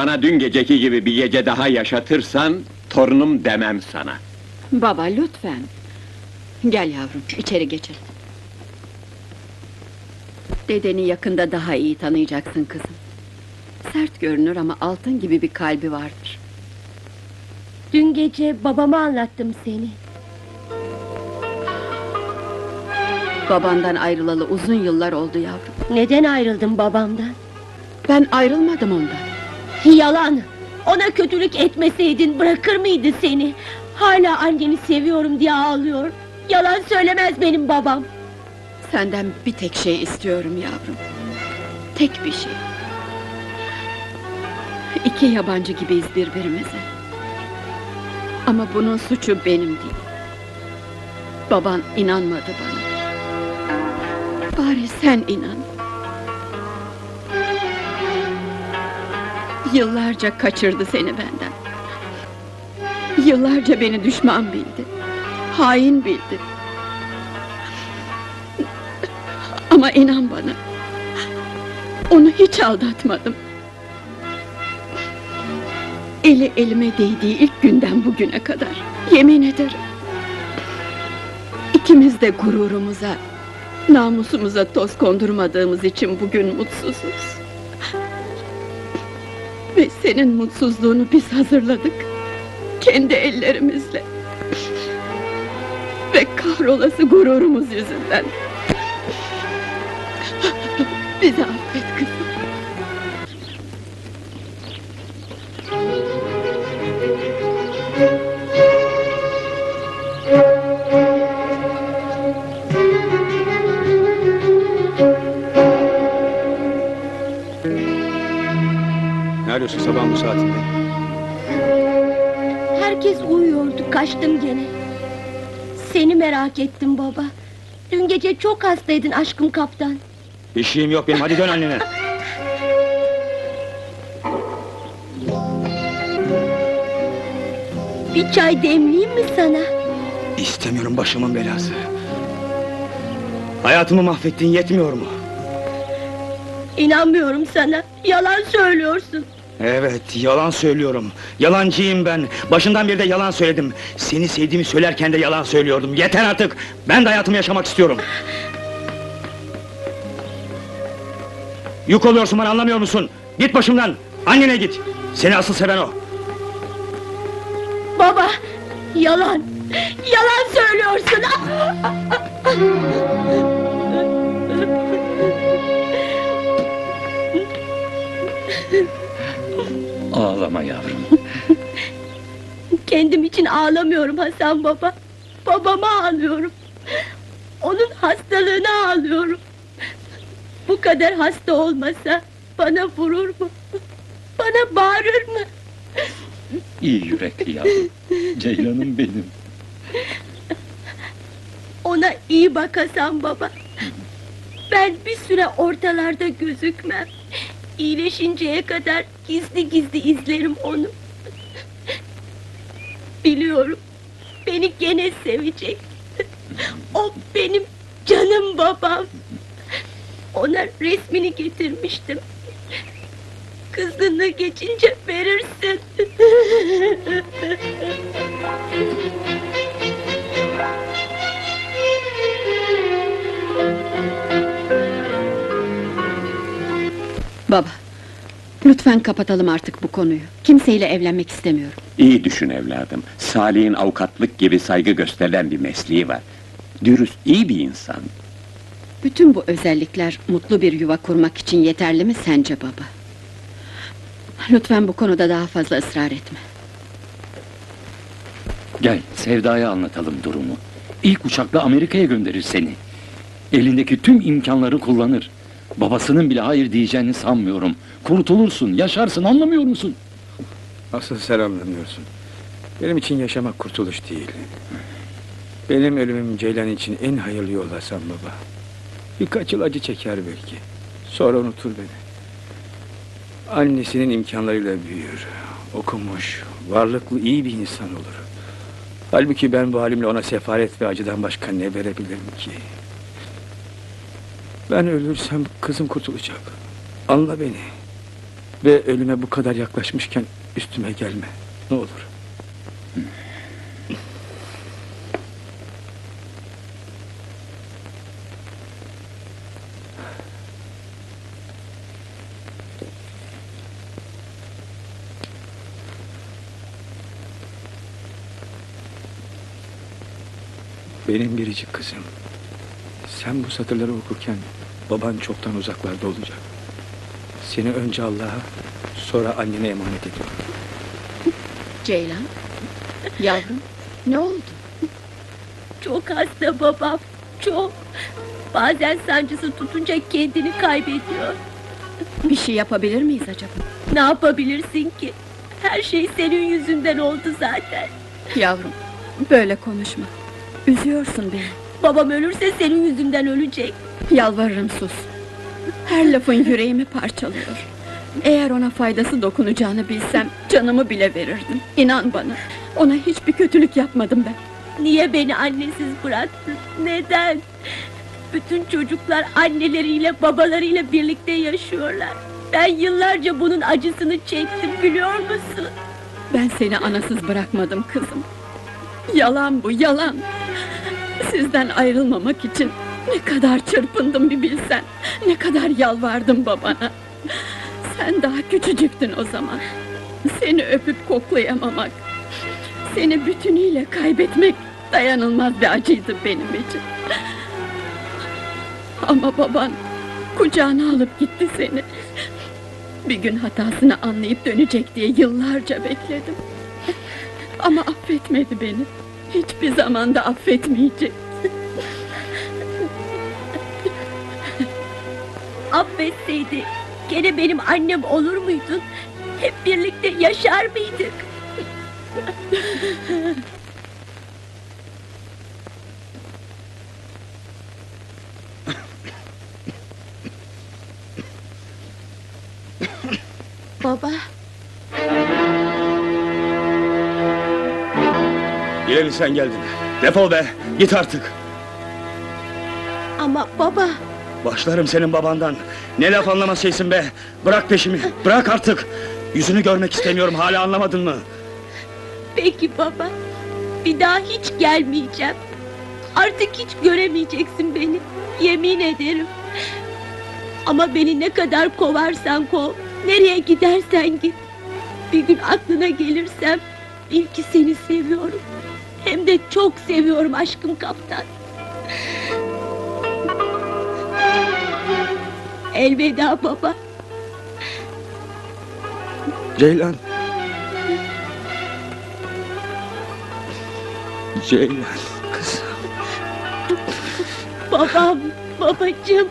B: Bana dün geceki gibi bir gece daha yaşatırsan, torunum demem sana.
E: Baba lütfen. Gel yavrum, içeri geçelim. Dedeni yakında daha iyi tanıyacaksın kızım. Sert görünür ama altın gibi bir kalbi vardır.
I: Dün gece babama anlattım seni.
E: Babandan ayrılalı uzun yıllar oldu yavrum.
I: Neden ayrıldın babamdan?
E: Ben ayrılmadım ondan.
I: Yalan! Ona kötülük etmeseydin bırakır mıydı seni? Hala anneni seviyorum diye ağlıyor. Yalan söylemez benim babam.
E: Senden bir tek şey istiyorum yavrum. Tek bir şey. İki yabancı gibiyiz birbirimize. Ama bunun suçu benim değil. Baban inanmadı bana. Bari sen inan. Yıllarca kaçırdı seni benden. Yıllarca beni düşman bildi. Hain bildi. Ama inan bana. Onu hiç aldatmadım. Eli elime değdiği ilk günden bugüne kadar. Yemin ederim. İkimiz de gururumuza, namusumuza toz kondurmadığımız için bugün mutsuzuz. Ve senin mutsuzluğunu biz hazırladık. Kendi ellerimizle. Ve kahrolası gururumuz yüzünden. Bizi affet
C: bu saatinde?
I: Herkes uyuyordu, kaçtım gene. Seni merak ettim baba. Dün gece çok hastaydın aşkım kaptan.
C: Bir şeyim yok benim, hadi dön annene.
I: Bir çay demleyeyim mi sana?
C: İstemiyorum başımın belası. Hayatımı mahvettin yetmiyor mu?
I: İnanmıyorum sana. Yalan söylüyorsun.
C: Evet, yalan söylüyorum. Yalancıyım ben. Başından beri de yalan söyledim. Seni sevdiğimi söylerken de yalan söylüyordum. Yeter artık! Ben de hayatımı yaşamak istiyorum. Yük oluyorsun bana anlamıyor musun? Git başımdan! Annene git! Seni asıl seven o!
I: Baba, yalan. Yalan söylüyorsun. *laughs*
M: Ağlama yavrum. *laughs*
I: Kendim için ağlamıyorum Hasan baba. Babama ağlıyorum. Onun hastalığına ağlıyorum. Bu kadar hasta olmasa bana vurur mu? Bana bağırır mı?
M: İyi yürekli yavrum. Ceylanım benim.
I: Ona iyi bak Hasan baba. Ben bir süre ortalarda gözükmem. İyileşinceye kadar gizli gizli izlerim onu. Biliyorum, beni gene sevecek. O benim canım babam. Ona resmini getirmiştim. Kızını geçince verirsin. *laughs*
E: Baba, lütfen kapatalım artık bu konuyu. Kimseyle evlenmek istemiyorum.
B: İyi düşün evladım. Salih'in avukatlık gibi saygı gösterilen bir mesleği var. Dürüst, iyi bir insan.
E: Bütün bu özellikler mutlu bir yuva kurmak için yeterli mi sence baba? Lütfen bu konuda daha fazla ısrar etme.
M: Gel Sevda'ya anlatalım durumu. İlk uçakla Amerika'ya gönderir seni. Elindeki tüm imkanları kullanır. Babasının bile hayır diyeceğini sanmıyorum. Kurtulursun, yaşarsın anlamıyor musun?
C: Asıl sen anlamıyorsun. Benim için yaşamak kurtuluş değil. Benim ölümüm Ceylan için en hayırlı yol Hasan baba. Birkaç yıl acı çeker belki. Sonra unutur beni. Annesinin imkanlarıyla büyür. Okumuş, varlıklı, iyi bir insan olur. Halbuki ben bu halimle ona sefalet ve acıdan başka ne verebilirim ki? Ben ölürsem kızım kurtulacak. Anla beni. Ve ölüme bu kadar yaklaşmışken üstüme gelme. Ne olur. Benim biricik kızım. Sen bu satırları okurken baban çoktan uzaklarda olacak. Seni önce Allah'a, sonra annene emanet ediyorum.
E: Ceylan, yavrum, ne oldu?
I: Çok hasta babam, çok. Bazen sancısı tutunca kendini kaybediyor.
E: Bir şey yapabilir miyiz acaba?
I: Ne yapabilirsin ki? Her şey senin yüzünden oldu zaten.
E: Yavrum, böyle konuşma. Üzüyorsun beni.
I: Babam ölürse senin yüzünden ölecek.
E: Yalvarırım sus. Her lafın yüreğimi parçalıyor. Eğer ona faydası dokunacağını bilsem canımı bile verirdim. İnan bana. Ona hiçbir kötülük yapmadım ben.
I: Niye beni annesiz bıraktın? Neden? Bütün çocuklar anneleriyle babalarıyla birlikte yaşıyorlar. Ben yıllarca bunun acısını çektim biliyor musun?
E: Ben seni anasız bırakmadım kızım. Yalan bu, yalan. Sizden ayrılmamak için ne kadar çırpındım bir bilsen. Ne kadar yalvardım babana. Sen daha küçücüktün o zaman. Seni öpüp koklayamamak, seni bütünüyle kaybetmek dayanılmaz bir acıydı benim için. Ama baban kucağına alıp gitti seni. Bir gün hatasını anlayıp dönecek diye yıllarca bekledim. Ama affetmedi beni. Hiçbir zaman da affetmeyecek.
I: Affetseydi gene benim annem olur muydun? Hep birlikte yaşar mıydık? Baba,
C: Bileli sen geldin. Defol be, git artık.
I: ama baba,
C: Başlarım senin babandan. Ne laf anlamaz şeysin be. Bırak peşimi, bırak artık. Yüzünü görmek istemiyorum, hala anlamadın mı?
I: peki baba. Bir daha hiç gelmeyeceğim. Artık hiç göremeyeceksin beni. Yemin ederim. Ama beni ne kadar kovarsan kov, nereye gidersen git. Bir gün aklına gelirsem, bil ki seni seviyorum. Hem de çok seviyorum aşkım kaptan. Elveda baba.
C: Ceylan. Ceylan, kızım.
I: Babam, babacığım.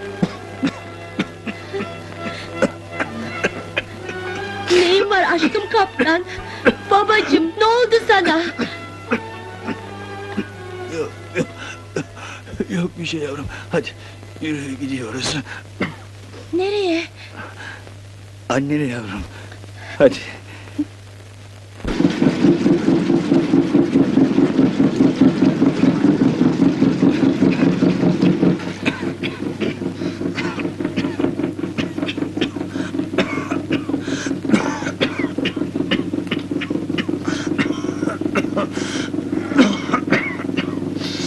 I: Neyin var aşkım kaptan? Babacığım ne oldu sana?
C: Yok bir şey yavrum. Hadi yürü gidiyoruz.
I: Nereye?
C: Annene yavrum. Hadi.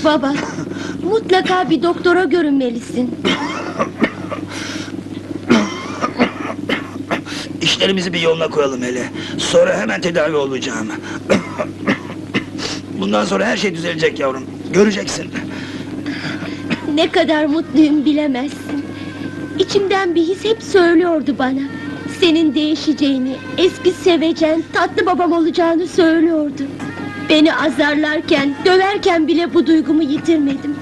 I: Baba, mutlaka bir doktora görünmelisin.
D: İşlerimizi bir yoluna koyalım hele. Sonra hemen tedavi olacağım. Bundan sonra her şey düzelecek yavrum. Göreceksin.
I: Ne kadar mutluyum bilemezsin. İçimden bir his hep söylüyordu bana. Senin değişeceğini, eski sevecen, tatlı babam olacağını söylüyordu. Beni azarlarken, döverken bile bu duygumu yitirmedim.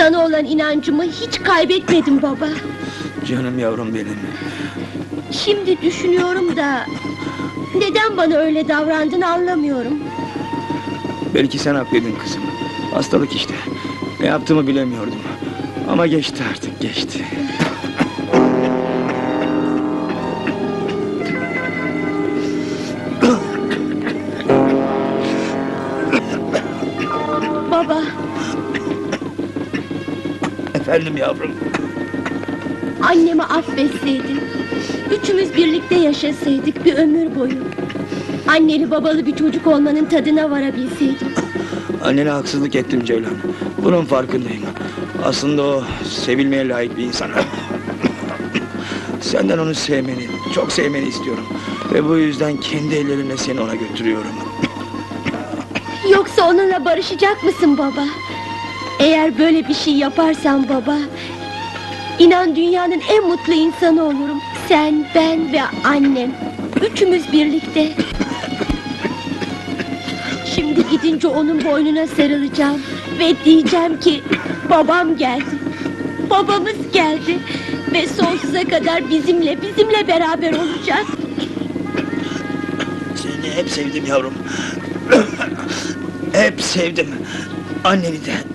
I: Sana olan inancımı hiç kaybetmedim baba.
C: Canım yavrum benim.
I: Şimdi düşünüyorum da... Neden bana öyle davrandın anlamıyorum.
C: Belki sen haklıydın kızım. Hastalık işte. Ne yaptığımı bilemiyordum. Ama geçti artık, geçti.
D: Efendim yavrum.
I: annemi affetseydin. Üçümüz birlikte yaşasaydık bir ömür boyu. Anneli babalı bir çocuk olmanın tadına varabilseydim.
C: Annene haksızlık ettim Ceylan. Bunun farkındayım. Aslında o sevilmeye layık bir insan. *coughs* Senden onu sevmeni, çok sevmeni istiyorum. Ve bu yüzden kendi ellerimle seni ona götürüyorum. *coughs*
I: Yoksa onunla barışacak mısın baba? Eğer böyle bir şey yaparsan baba... ...inan dünyanın en mutlu insanı olurum. Sen, ben ve annem. Üçümüz birlikte. Şimdi gidince onun boynuna sarılacağım. Ve diyeceğim ki... ...babam geldi. Babamız geldi. Ve sonsuza kadar bizimle, bizimle beraber olacak.
D: Seni hep sevdim yavrum. *clears throat* hep sevdim. Anneni de.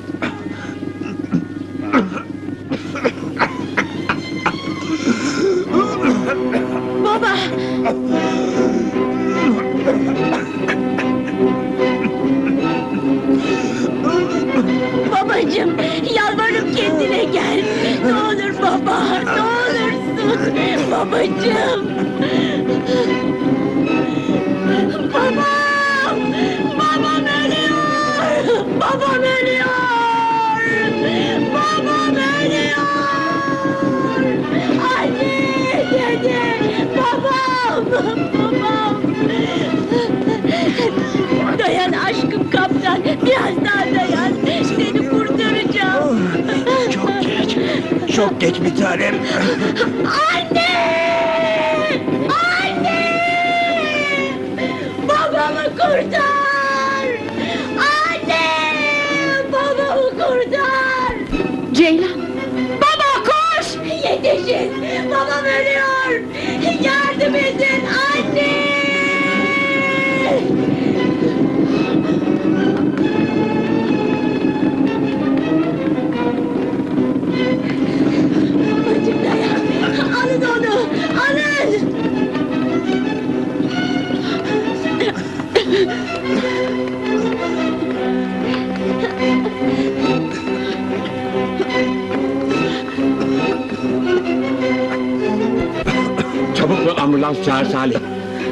B: Çağır Salih.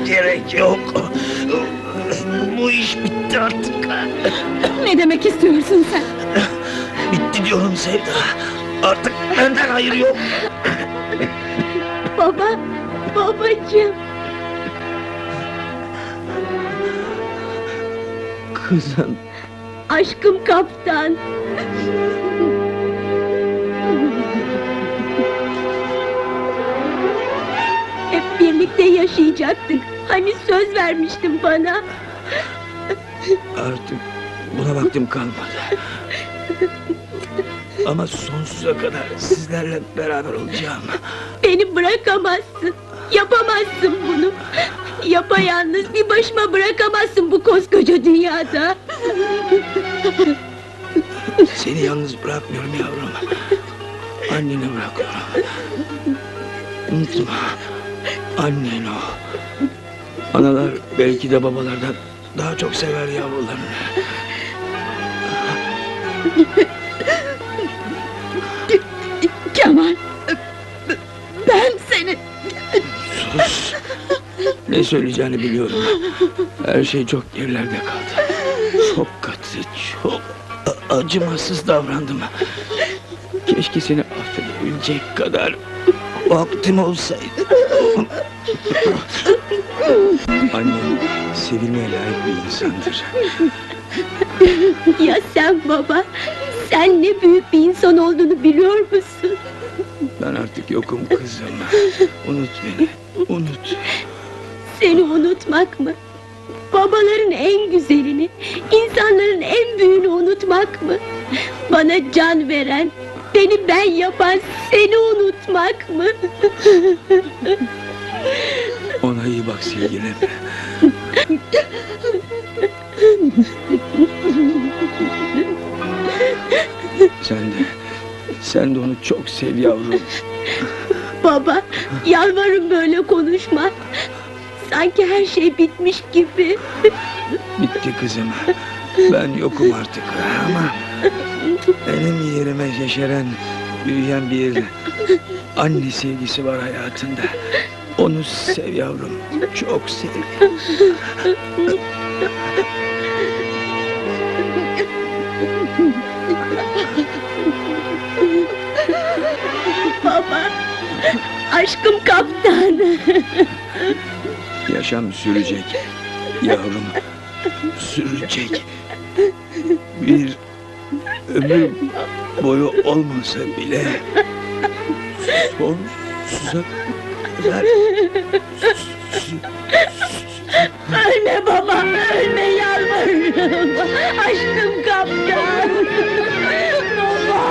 C: Gerek yok. Bu iş bitti artık.
E: Ne demek istiyorsun sen?
C: Bitti diyorum Sevda. Artık benden hayır yok.
I: Baba! Babacığım!
C: Kızım.
I: Aşkım kaptan! Birlikte yaşayacaktık. Hani söz vermiştin bana.
C: Artık buna vaktim kalmadı. Ama sonsuza kadar sizlerle beraber olacağım.
I: Beni bırakamazsın. Yapamazsın bunu. Yapayalnız bir başıma bırakamazsın bu koskoca dünyada.
C: Seni yalnız bırakmıyorum yavrum. Anneni bırakıyorum. Unutma. Annen o. Analar belki de babalardan daha çok sever yavrularını.
E: Kemal! Ben seni...
C: Sus. Ne söyleyeceğini biliyorum. Her şey çok gerilerde kaldı. Çok katı, çok acımasız davrandım. Keşke seni affedebilecek kadar vaktim olsaydı. Annen sevilmeye layık bir insandır.
I: Ya sen baba? Sen ne büyük bir insan olduğunu biliyor musun?
C: Ben artık yokum kızım. Unut beni, unut.
I: Seni unutmak mı? Babaların en güzelini, insanların en büyüğünü unutmak mı? Bana can veren, beni ben yapan seni unutmak mı?
C: Ona iyi bak sevgilim. Sen de, sen de onu çok sev yavrum.
I: Baba, yalvarırım böyle konuşma. Sanki her şey bitmiş gibi.
C: Bitti kızım. Ben yokum artık ama benim yerime yeşeren, büyüyen bir anne sevgisi var hayatında. Onu sev yavrum, çok sev.
I: Baba, aşkım kaptan.
C: Yaşam sürecek yavrum, sürecek. Bir ömür boyu olmasa bile sonsuza kadar
I: Ölme baba, ölme yalvarırım. Aşkım kaptan. baba.